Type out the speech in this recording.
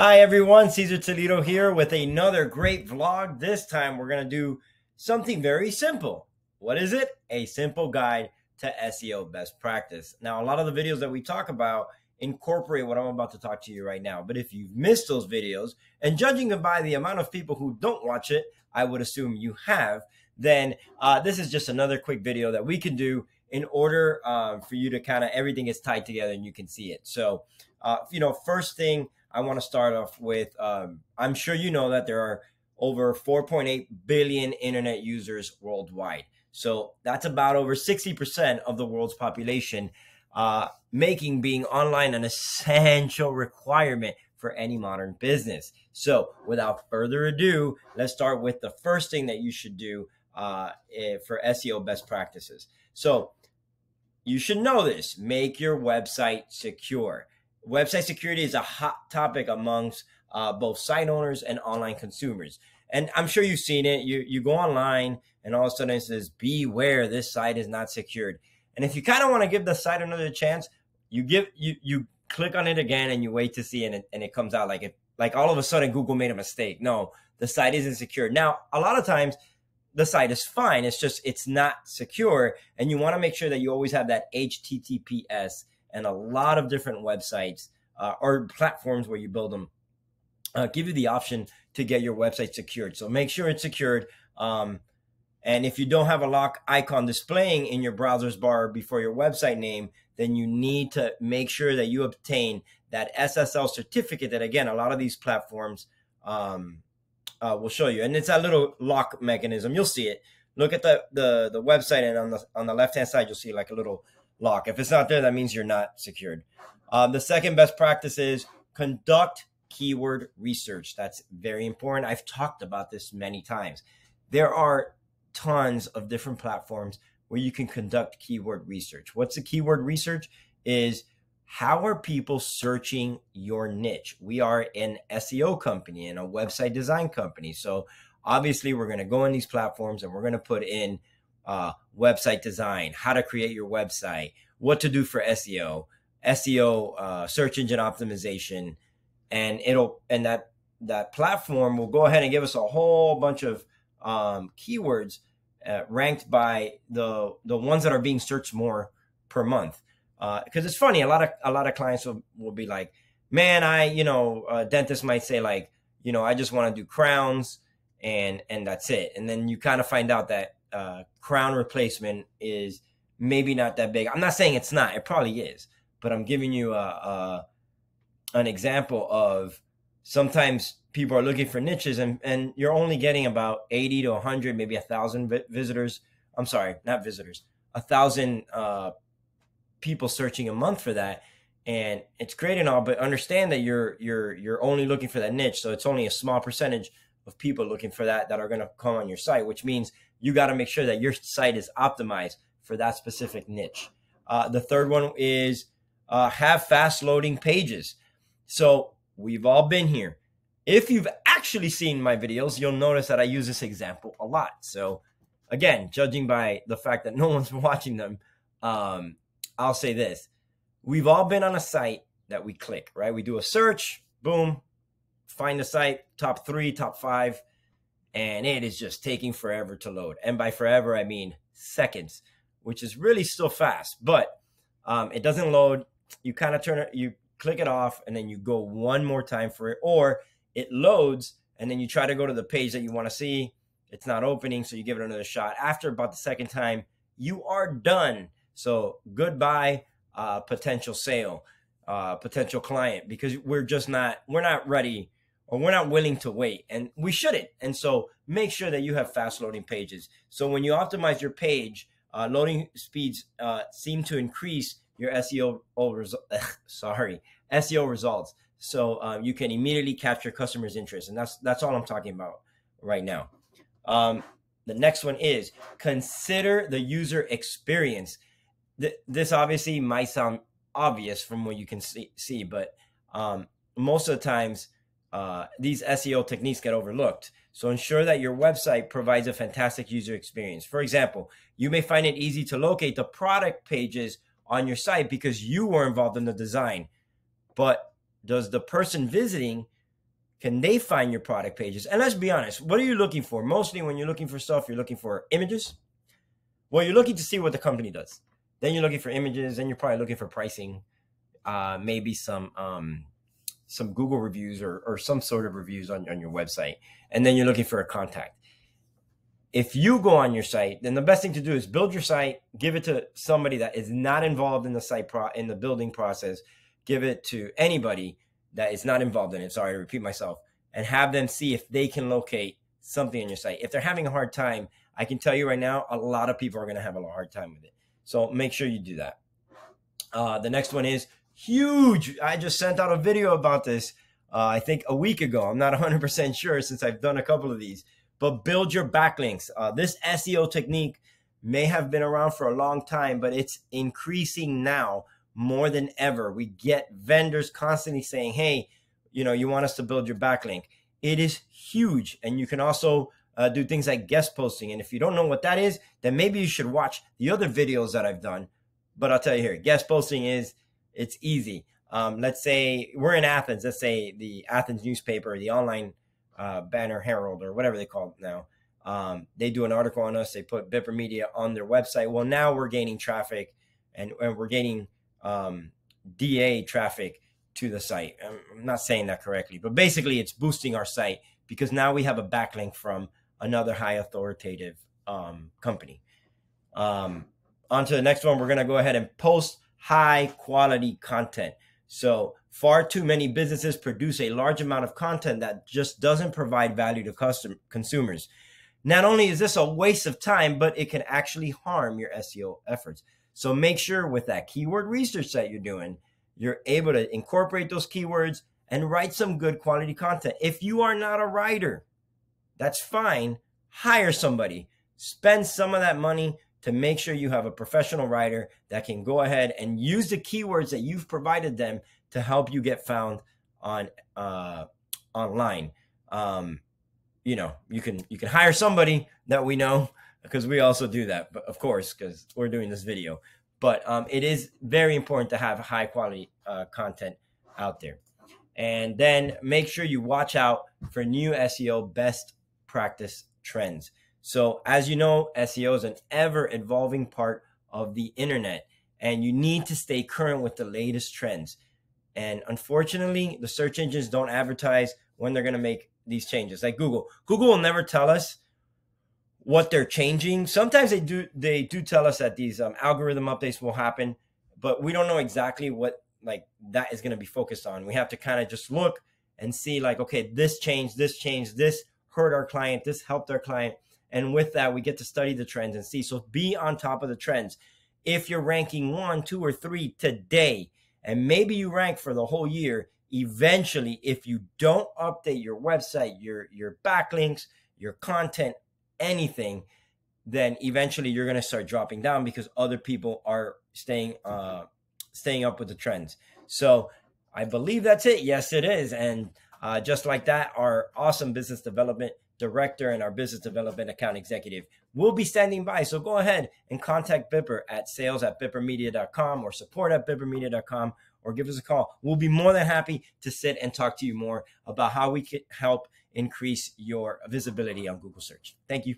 Hi everyone, Cesar Toledo here with another great vlog. This time we're going to do something very simple. What is it? A simple guide to SEO best practice. Now, a lot of the videos that we talk about incorporate what I'm about to talk to you right now. But if you've missed those videos, and judging by the amount of people who don't watch it, I would assume you have, then uh, this is just another quick video that we can do in order uh, for you to kind of everything is tied together and you can see it. So, uh, you know, first thing I want to start off with um, I'm sure you know that there are over 4.8 billion internet users worldwide. So that's about over 60% of the world's population, uh, making being online an essential requirement for any modern business. So without further ado, let's start with the first thing that you should do uh, eh, for SEO best practices. So you should know this make your website secure. Website security is a hot topic amongst uh, both site owners and online consumers. And I'm sure you've seen it. You you go online and all of a sudden it says, "Beware, this site is not secured." And if you kind of want to give the site another chance, you give you you click on it again and you wait to see and it, and it comes out like it like all of a sudden Google made a mistake. No, the site isn't secure. Now, a lot of times the site is fine. It's just it's not secure, and you want to make sure that you always have that HTTPS and a lot of different websites uh, or platforms where you build them uh, give you the option to get your website secured. So make sure it's secured. Um, and if you don't have a lock icon displaying in your browser's bar before your website name, then you need to make sure that you obtain that SSL certificate that, again, a lot of these platforms um, uh, will show you. And it's that little lock mechanism. You'll see it. Look at the, the, the website, and on the, on the left hand side, you'll see like a little lock. If it's not there, that means you're not secured. Um, the second best practice is conduct keyword research. That's very important. I've talked about this many times. There are tons of different platforms where you can conduct keyword research. What's the keyword research? Is how are people searching your niche? We are an SEO company and a website design company. So obviously, we're going to go on these platforms and we're going to put in uh, website design, how to create your website, what to do for SEO, SEO, uh, search engine optimization, and it'll and that that platform will go ahead and give us a whole bunch of um, keywords uh, ranked by the the ones that are being searched more per month. Because uh, it's funny, a lot of a lot of clients will, will be like, "Man, I you know, a dentist might say like, you know, I just want to do crowns and and that's it." And then you kind of find out that uh, crown replacement is maybe not that big. I'm not saying it's not; it probably is, but I'm giving you a, a an example of sometimes people are looking for niches and, and you're only getting about 80 to 100 maybe a thousand visitors. I'm sorry not visitors. A thousand uh, people searching a month for that. And it's great and all but understand that you're you're you're only looking for that niche. So it's only a small percentage of people looking for that that are going to come on your site which means you got to make sure that your site is optimized for that specific niche uh, the third one is uh, have fast loading pages so we've all been here. If you've actually seen my videos, you'll notice that I use this example a lot. So again, judging by the fact that no one's watching them, um, I'll say this. We've all been on a site that we click, right? We do a search, boom, find the site, top three, top five, and it is just taking forever to load. And by forever, I mean seconds, which is really still fast, but um, it doesn't load. You kind of turn it, you click it off, and then you go one more time for it, or it loads and then you try to go to the page that you want to see. It's not opening, so you give it another shot. After about the second time, you are done. So goodbye, uh, potential sale, uh, potential client, because we're just not we're not ready or we're not willing to wait, and we shouldn't. And so make sure that you have fast loading pages. So when you optimize your page, uh, loading speeds uh, seem to increase your SEO sorry SEO results. So um, you can immediately capture customers' interest, and that's that's all I'm talking about right now. Um, the next one is consider the user experience. Th- this obviously might sound obvious from what you can see, see but um, most of the times uh, these SEO techniques get overlooked. So ensure that your website provides a fantastic user experience. For example, you may find it easy to locate the product pages on your site because you were involved in the design. But does the person visiting can they find your product pages? And let's be honest, what are you looking for? Mostly when you're looking for stuff, you're looking for images. Well, you're looking to see what the company does. Then you're looking for images, and you're probably looking for pricing, uh, maybe some um, some Google reviews or, or some sort of reviews on, on your website. And then you're looking for a contact. If you go on your site, then the best thing to do is build your site, give it to somebody that is not involved in the site pro in the building process, give it to anybody that is not involved in it. Sorry to repeat myself, and have them see if they can locate something on your site. If they're having a hard time, I can tell you right now, a lot of people are going to have a hard time with it. So make sure you do that. Uh, the next one is huge. I just sent out a video about this, uh, I think a week ago. I'm not 100% sure since I've done a couple of these, but build your backlinks. Uh, this SEO technique may have been around for a long time, but it's increasing now more than ever. We get vendors constantly saying, hey, you know, you want us to build your backlink. It is huge. And you can also uh, do things like guest posting. And if you don't know what that is, then maybe you should watch the other videos that I've done. But I'll tell you here, guest posting is it's easy. Um, let's say we're in Athens. Let's say the Athens newspaper, the online uh, Banner Herald, or whatever they call it now. Um, they do an article on us. They put Bipper Media on their website. Well, now we're gaining traffic, and, and we're gaining um, DA traffic to the site. I'm not saying that correctly, but basically it's boosting our site because now we have a backlink from another high authoritative um, company. Um, on to the next one. We're going to go ahead and post high quality content. So far too many businesses produce a large amount of content that just doesn't provide value to custom consumers. Not only is this a waste of time, but it can actually harm your SEO efforts. So make sure with that keyword research that you're doing, you're able to incorporate those keywords and write some good quality content. If you are not a writer, that's fine. Hire somebody. Spend some of that money to make sure you have a professional writer that can go ahead and use the keywords that you've provided them to help you get found on uh, online. Um, you know, you can you can hire somebody that we know because we also do that, but of course, because we're doing this video. But um, it is very important to have high quality uh, content out there. And then make sure you watch out for new SEO best practice trends. So, as you know, SEO is an ever evolving part of the internet, and you need to stay current with the latest trends. And unfortunately, the search engines don't advertise when they're going to make these changes. Like Google, Google will never tell us what they're changing. Sometimes they do they do tell us that these um, algorithm updates will happen, but we don't know exactly what like that is going to be focused on. We have to kind of just look and see like okay, this changed, this changed, this hurt our client, this helped our client and with that, we get to study the trends and see. So be on top of the trends. If you're ranking one, two, or three today, and maybe you rank for the whole year, eventually, if you don't update your website, your your backlinks, your content, anything, then eventually you're gonna start dropping down because other people are staying uh staying up with the trends. So I believe that's it. Yes, it is. And uh, just like that, our awesome business development director and our business development account executive will be standing by. So go ahead and contact Bipper at sales at bippermedia.com or support at bippermedia.com or give us a call. We'll be more than happy to sit and talk to you more about how we can help increase your visibility on Google search. Thank you.